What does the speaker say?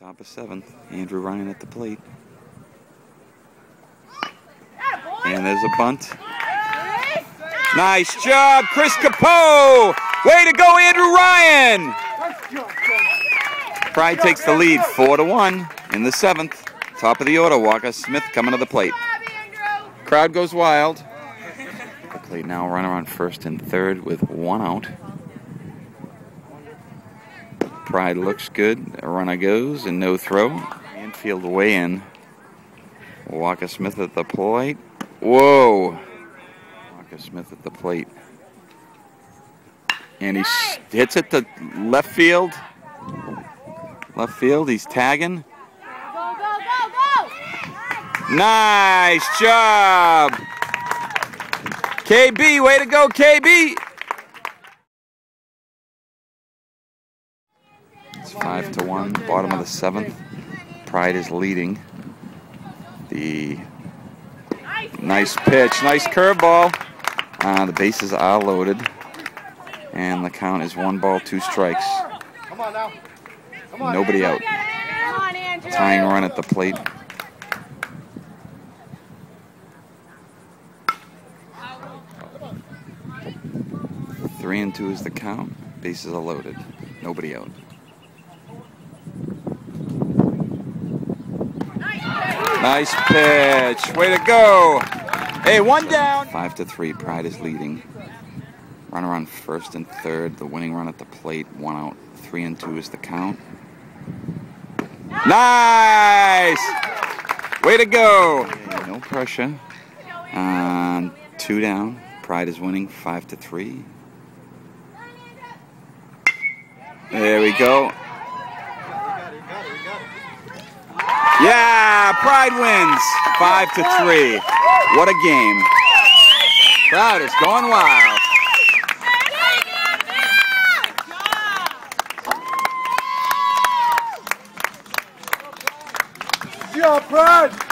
Top of seventh. Andrew Ryan at the plate. And there's a bunt. Nice job, Chris Capo! Way to go, Andrew Ryan! Pride takes the lead, four to one in the seventh. Top of the order, Walker Smith coming to the plate. Crowd goes wild. The plate now runner on first and third with one out. Pride looks good. A runner goes and no throw. Infield way in. Walker Smith at the plate. Whoa. Walker Smith at the plate. And he hits it to left field. Left field, he's tagging. Go, go, go, go! Nice job. KB, way to go, KB. Five to one, bottom of the seventh. Pride is leading. The nice pitch, nice curveball. Uh, the bases are loaded, and the count is one ball, two strikes. Nobody out. Tying run at the plate. Three and two is the count. Bases are loaded. Nobody out. Nice pitch. Way to go. Hey, one down. Five to three. Pride is leading. Runner on first and third. The winning run at the plate. One out. Three and two is the count. Nice! Way to go. No pressure. Um, two down. Pride is winning five to three. There we go. Yeah, Pride wins five to three. What a game. Crowd is going wild. Yeah, Brad.